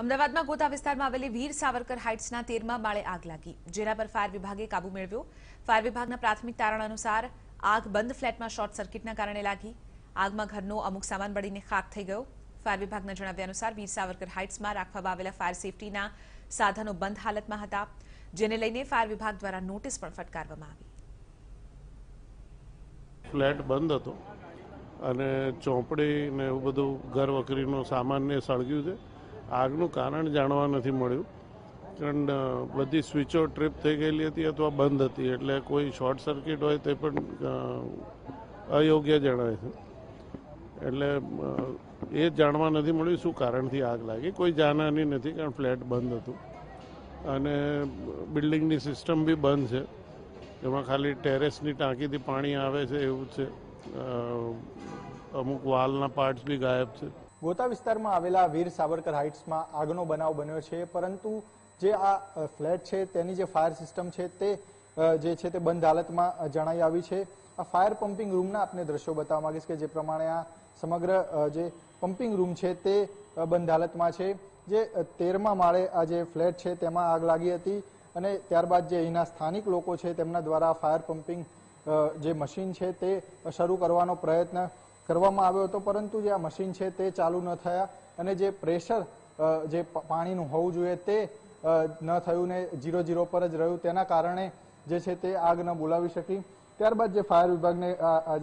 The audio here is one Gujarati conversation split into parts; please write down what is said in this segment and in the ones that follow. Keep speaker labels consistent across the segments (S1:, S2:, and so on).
S1: અમદાવાદમાં ગોતા વિસ્તારમાં આવેલી વીર સાવરકર હાઇટ્સના તેરમાં માળે આગ લાગી. જેના પર ફાયર વિભાગે કાબુ મેળવ્યો. ફાયર વિભાગના પ્રાથમિક તારણ અનુસાર આગ બંધ ફ્લેટમાં શોર્ટ સર્કિટના કારણે લાગી. આગમાં ઘરનો અમુક સામાન બળીને ખાક થઈ ગયો. ફાયર વિભાગના જણાવ્યા અનુસાર વીર સાવરકર હાઇટ્સમાં રાખવામાં આવેલા ફાયર સેફટીના સાધનો બંધ હાલતમાં હતા, જેને લઈને ફાયર વિભાગ દ્વારા નોટિસ પણ ફટકારવામાં આવી.
S2: ફ્લેટ બંધ હતો અને ચોપડી ને એવું બધું ઘર વકરીનો સામાન ને સળગ્યું છે. આગનું કારણ જાણવા નથી મળ્યું. કારણ બધી સ્વિચો ટ્રીપ થઈ ગયેલી હતી અથવા બંધ હતી, એટલે કોઈ શોર્ટ સર્કિટ હોય તે પણ અયોગ્ય જણાય છે. એટલે એ જાણવા નથી મળ્યું શું કારણથી આગ લાગી. કોઈ જાનહાની નથી, કારણ ફ્લેટ બંધ હતું. અને બિલ્ડિંગની સિસ્ટમ બી બંધ છે. એમાં ખાલી ટેરેસની ટાંકીથી પાણી આવે છે એવું છે. અમુક વાલના પાર્ટ્સ બી ગાયબ છે.
S3: ગોતા વિસ્તારમાં આવેલા વીર સાવરકર હાઇટ્સમાં આગનો બનાવ બન્યો છે, પરંતુ જે આ ફ્લેટ છે, તેની જે ફાયર સિસ્ટમ છે, તે જે છે તે બંધ હાલતમાં જણાઈ આવી છે. આ ફાયર પમ્પિંગ રૂમના આપને દ્રશ્યો બતાવવા માંગીશ કે જે પ્રમાણે આ સમગ્ર જે પમ્પિંગ રૂમ છે તે બંધ હાલતમાં છે. જે તેરમા માળે આ જે ફ્લેટ છે તેમાં આગ લાગી હતી અને ત્યારબાદ જે અહીંના સ્થાનિક લોકો છે તેમના દ્વારા ફાયર પમ્પિંગ જે મશીન છે તે શરૂ કરવાનો પ્રયત્ન કરવામાં આવ્યો હતો, પરંતુ જે આ મશીન છે તે ચાલુ ન થયા અને જે પ્રેશર જે પાણીનું હોવું જોઈએ તે ન થયું ને જીરો જીરો પર જ રહ્યું. તેના કારણે જે છે તે આગ ન બોલાવી શકી. ત્યારબાદ જે ફાયર વિભાગને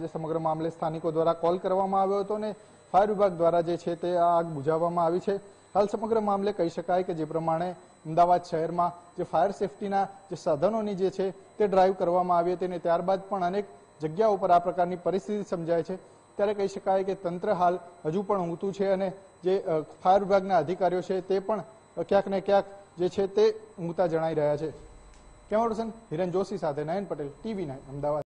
S3: જે સમગ્ર મામલે સ્થાનિકો દ્વારા કોલ કરવામાં આવ્યો હતો ને ફાયર વિભાગ દ્વારા જે છે તે આ આગ બુઝાવવામાં આવી છે. હાલ સમગ્ર મામલે કહી શકાય કે જે પ્રમાણે અમદાવાદ શહેરમાં જે ફાયર સેફટીના જે સાધનોની જે છે તે ડ્રાઈવ કરવામાં આવી હતી અને ત્યારબાદ પણ અનેક જગ્યાઓ પર આ પ્રકારની પરિસ્થિતિ સમજાય છે. ત્યારે કહી શકાય કે તંત્ર હાલ હજુ પણ ઊંઘતું છે અને જે ફાયર વિભાગના અધિકારીઓ છે તે પણ ક્યાંક ને ક્યાંક જે છે તે ઊંઘતા જણાઈ રહ્યા છે. કેમેરા પર્સન હિરેન જોશી સાથે નયન પટેલ, ટીવી નાઇન, અમદાવાદ.